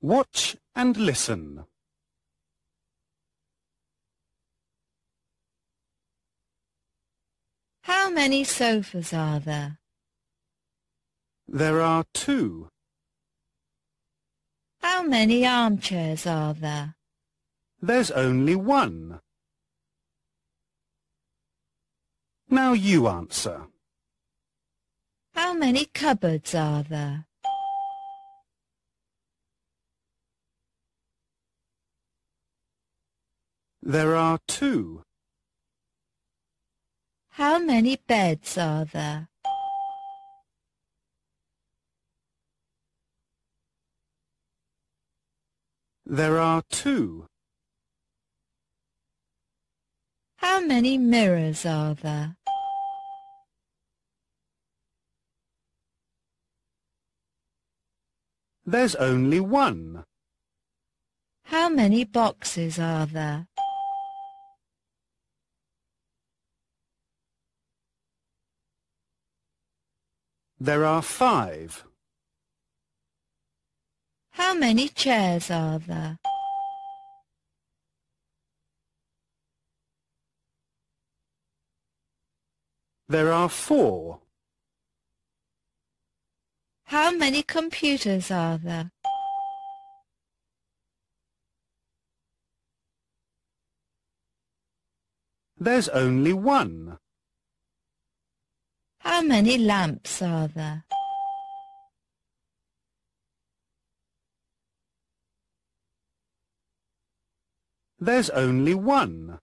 Watch and listen. How many sofas are there? There are two. How many armchairs are there? There's only one. Now you answer. How many cupboards are there? There are two. How many beds are there? There are two. How many mirrors are there? There's only one. How many boxes are there? There are five. How many chairs are there? There are four. How many computers are there? There's only one. How many lamps are there? There's only one.